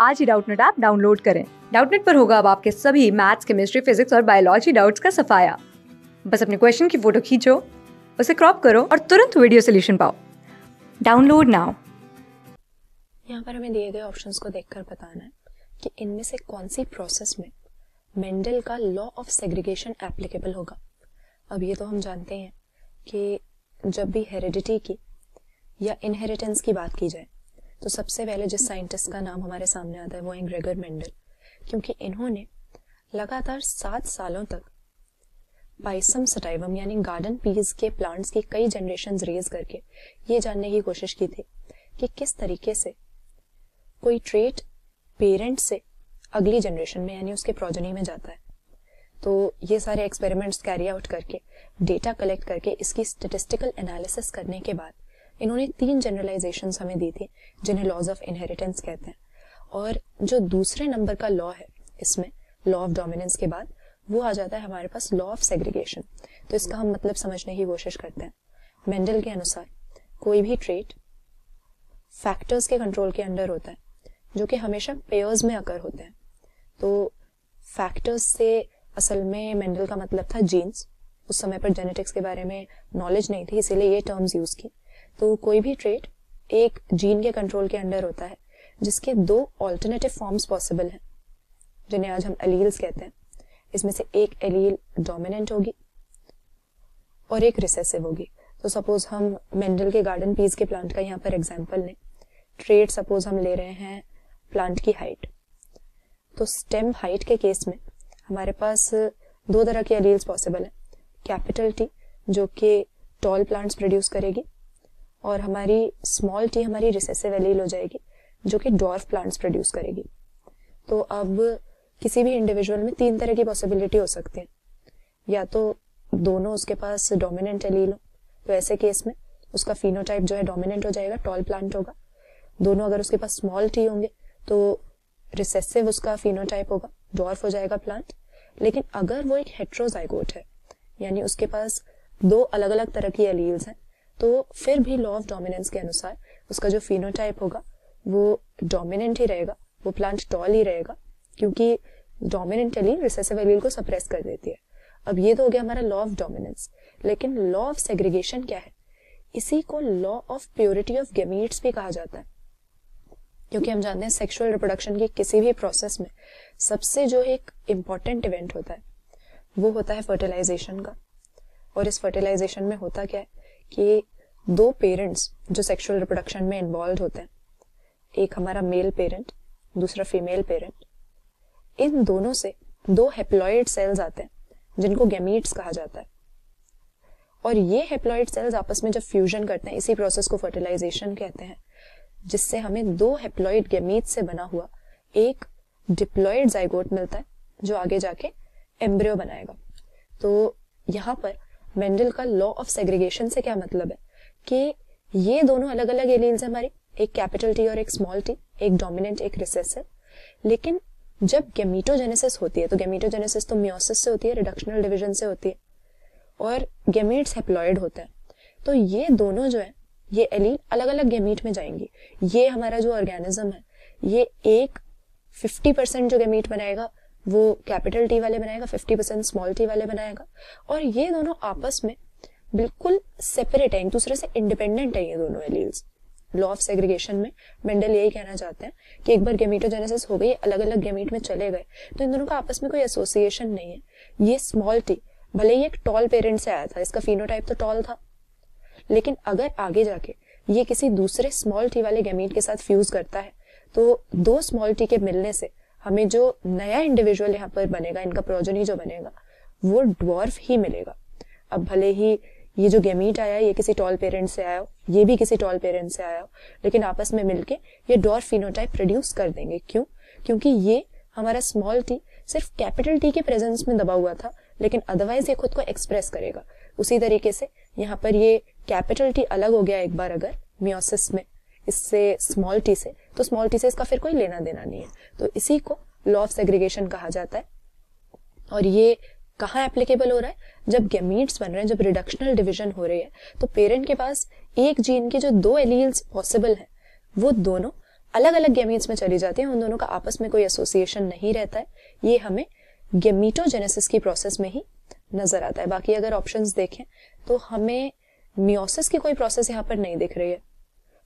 आज ही Doubtnut app download करें। डाउटनेट पर होगा अब आपके सभी मैथ्स, केमिस्ट्री, फिजिक्स और बायोलॉजी डाउट्स का सफाया। बस अपने क्वेश्चन की फ़ोटो खींचो, उसे क्रॉप करो और तुरंत वीडियो सोल्यूशन पाओ। Download now. यहाँ पर हमें दिए गए ऑप्शंस को देखकर बताना है कि इनमें से कौन सी प्रोसेस में मेंडल का लॉ ऑफ़ सेग्रीगेशन एप्लीकेबल होगा। अब ये तो हम जानते हैं कि जब भी हेरिडिटी की या इनहेरिटेंस की बात की जाए तो सबसे पहले जिस साइंटिस्ट का नाम हमारे सामने आता है, वो है ग्रेगर मेंडल। क्योंकि इन्होंने लगातार सात सालों तक पाइसम सटाइवम, यानी गार्डन पीज के प्लांट्स की कई जनरेशन रेज करके ये जानने की कोशिश की थी कि किस तरीके से कोई ट्रेट पेरेंट से अगली जनरेशन में, यानी उसके प्रोजनी में जाता है। तो ये सारे एक्सपेरिमेंट्स कैरी आउट करके, डेटा कलेक्ट करके इसकी स्टेटिस्टिकल एनालिसिस करने के बाद इन्होंने तीन जनरलाइजेशन हमें दी थी, जिन्हें लॉज ऑफ़ इनहेरिटेंस कहते हैं। और जो दूसरे नंबर का लॉ है, इसमें लॉ ऑफ़ डोमिनेंस के बाद, वो आ जाता है हमारे पास लॉ ऑफ़ सेग्रीगेशन तो इसका हम मतलब समझने की कोशिश करते हैं। मेंडल के अनुसार, कोई भी ट्रेट फैक्टर्स के कंट्रोल के अंडर होता है, जो कि हमेशा पेयर्स में अकर होते हैं। तो फैक्टर्स से असल में मेंडल का मतलब था जीन्स उस समय पर जेनेटिक्स के बारे में नॉलेज नहीं थी, इसीलिए ये टर्म्स यूज़ की। तो कोई भी ट्रेट एक जीन के कंट्रोल के अंडर होता है, जिसके दो ऑल्टरनेटिव फॉर्म्स पॉसिबल हैं, जिन्हें आज हम एलील्स कहते हैं। इसमें से एक एलील डोमिनेंट होगी और एक रिसेसिव होगी। तो सपोज़ हम मेंडल के गार्डन पीस के प्लांट का यहाँ पर एग्ज़ाम्पल लें। ट्रेड सपोज़ हम ले रहे हैं प्लांट की हाइट तो स्टेम हाइट के केस में हमारे पास दो तरह की एलील्स पॉसिबल है। कैपिटल टी जो कि टॉल प्लांट्स प्रोड्यूस करेगी और हमारी स्मॉल टी हमारी रिसेसिव एलील हो जाएगी, जो कि डॉर्फ प्लांट्स प्रोड्यूस करेगी। तो अब किसी भी इंडिविजुअल में तीन तरह की पॉसिबिलिटी हो सकती है। या तो दोनों उसके पास डोमिनेंट एलील हो तो ऐसे केस में उसका फिनोटाइप जो है डोमिनेंट हो जाएगा टॉल प्लांट होगा। दोनों अगर उसके पास स्मॉल टी होंगे तो रिसेसिव उसका फिनोटाइप होगा डॉर्फ हो जाएगा प्लांट लेकिन अगर वो एक हेट्रोजाइगोट है, यानी उसके पास दो अलग अलग तरह की एलील्स हैं तो फिर भी लॉ ऑफ़ डोमिनेंस के अनुसार उसका जो फिनोटाइप होगा, वो डोमिनेंट ही रहेगा, वो प्लांट टॉल ही रहेगा, क्योंकि डोमिनेंट एलील रिसेसिव एलील को सप्रेस कर देती है। अब ये तो हो गया हमारा लॉ ऑफ़ डोमिनेंस लेकिन लॉ ऑफ़ सेग्रीगेशन क्या है? इसी को law of purity of gametes भी कहा जाता है। क्योंकि हम जानते हैं सेक्सुअल रिप्रोडक्शन की किसी भी प्रोसेस में सबसे जो एक इंपॉर्टेंट इवेंट होता है, वो होता है फर्टिलाइजेशन का। और इस फर्टिलाइजेशन में होता क्या है? कि दो पेरेंट्स जो सेक्सुअल रिप्रोडक्शन में इन्वॉल्व होते हैं। एक हमारा मेल पेरेंट दूसरा फीमेल पेरेंट इन दोनों से दो हेप्लॉइड सेल्स आते हैं, जिनको गैमीट्स कहा जाता है। और ये हेप्लॉइड सेल्स आपस में जब फ्यूजन करते हैं, इसी प्रोसेस को फर्टिलाइजेशन कहते हैं, जिससे हमें दो हेप्लॉइड गैमीट से बना हुआ एक डिप्लॉइड जाइगोट मिलता है, जो आगे जाके एम्ब्रियो बनाएगा। तो यहाँ पर मेंडल का लॉ ऑफ़ सेग्रीगेशन से क्या मतलब है? कि ये दोनों अलग अलग एलील्स हमारी। एक कैपिटल टी और एक स्मॉल टी एक डोमिनेंट एक रिसेसिव लेकिन जब गेमीटोजेनेसिस होती है तो गेमीटोजेनेसिस तो मियोसिस से होती है रिडक्शनल डिवीज़न से होती है, और गेमीट्स हेप्लॉइड होते हैं। तो ये दोनों जो है, ये एलील अलग अलग गेमीट में जाएँगी। ये हमारा जो ऑर्गेनिज्म है, ये एक 50 परसेंट जो गेमीट बनाएगा वो कैपिटल टी वाले बनाएगा 50 परसेंट स्मॉल टी वाले बनाएगा। और ये दोनों आपस में बिल्कुल सेपरेट है, एक दूसरे से इंडिपेंडेंट है ये दोनों एलील्स लॉ ऑफ़ सेग्रीगेशन में मेंडल यही कहना चाहते हैं कि एक बार गेमीटोजेनेसिस हो गई अलग अलग गेमीट में चले गए तो इन दोनों का आपस में कोई एसोसिएशन नहीं है। ये स्मॉल टी, भले ही एक टॉल पेरेंट से आया था, इसका फिनोटाइप तो टॉल था। लेकिन अगर आगे जाके ये किसी दूसरे स्मॉल टी वाले गेमीट के साथ फ्यूज करता है तो दो स्मॉल टी के मिलने से हमें जो नया इंडिविजुअल यहाँ पर बनेगा, इनका प्रोजनी जो बनेगा, वो ड्वार्फ ही मिलेगा। अब भले ही ये जो गेमीट आया, ये किसी टॉल पेरेंट से आया हो ये भी किसी टॉल पेरेंट से आया हो लेकिन आपस में मिलके ये डॉर्फ फिनोटाइप प्रोड्यूस कर देंगे। क्यों? क्योंकि ये हमारा स्मॉल टी सिर्फ़ कैपिटल टी के प्रेजेंस में दबा हुआ था, लेकिन अदरवाइज़ ये खुद को एक्सप्रेस करेगा। उसी तरीके से यहाँ पर ये कैपिटल टी अलग हो गया एक बार अगर मियोसिस में। इससे स्मॉल टी से तो स्मॉल टी से इसका फिर कोई लेना देना नहीं है। तो इसी को लॉ ऑफ़ सेग्रीगेशन कहा जाता है। और ये कहाँ एप्लीकेबल हो रहा है? जब गेमीट्स बन रहे हैं, जब रिडक्शनल डिवीज़न हो रही है तो पेरेंट के पास एक जीन के जो दो एलील्स पॉसिबल है, वो दोनों अलग अलग गेमीट्स में चली जाती हैं, उन दोनों का आपस में कोई एसोसिएशन नहीं रहता है। ये हमें गेमीटोजेनेसिस की प्रोसेस में ही नज़र आता है। बाकी अगर ऑप्शंस देखें तो हमें मियोसिस की कोई प्रोसेस यहाँ पर नहीं दिख रही है।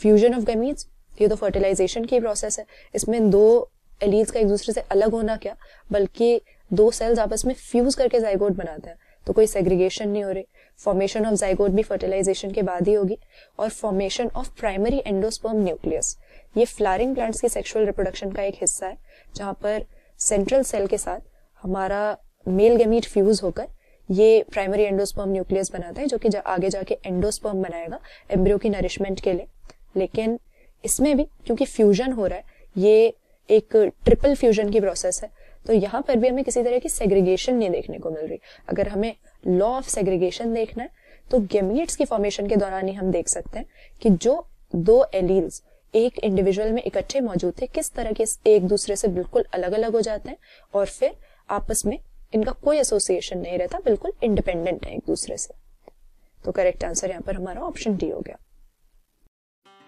फ्यूजन ऑफ़ गेमीट्स ये तो फर्टिलाइजेशन की प्रोसेस है। इसमें दो एलीज का एक दूसरे से अलग होना क्या? बल्कि दो सेल्स आपस में फ्यूज करके जाइगोट बनाते हैं। तो कोई सेग्रीगेशन नहीं हो रही। फॉर्मेशन ऑफ़ जाइगोट भी फर्टिलाइजेशन के बाद ही होगी। और formation of primary endosperm nucleus ये फ्लारिंग प्लांट्स की सेक्सुअल रिप्रोडक्शन का एक हिस्सा है जहाँ पर सेंट्रल सेल के साथ हमारा मेल गेमीट फ्यूज होकर ये प्राइमरी एंडोस्पर्म न्यूक्लियस बनाता है जो कि जा, आगे जाके एंडोस्पर्म बनाएगा एम्ब्रियो की नरिशमेंट के लिए। लेकिन इसमें भी, क्योंकि फ्यूजन हो रहा है, ये एक ट्रिपल फ्यूजन की प्रोसेस है तो यहाँ पर भी हमें किसी तरह की सेग्रीगेशन नहीं देखने को मिल रही। अगर हमें लॉ ऑफ़ सेग्रीगेशन देखना है तो गेमीट्स की फॉर्मेशन के दौरान ही हम देख सकते हैं कि जो दो एलील्स एक इंडिविजुअल में इकट्ठे मौजूद थे, किस तरह के एक दूसरे से बिल्कुल अलग अलग हो जाते हैं, और फिर आपस में इनका कोई एसोसिएशन नहीं रहता, बिल्कुल इंडिपेंडेंट है एक दूसरे से। तो करेक्ट आंसर यहाँ पर हमारा ऑप्शन डी हो गया।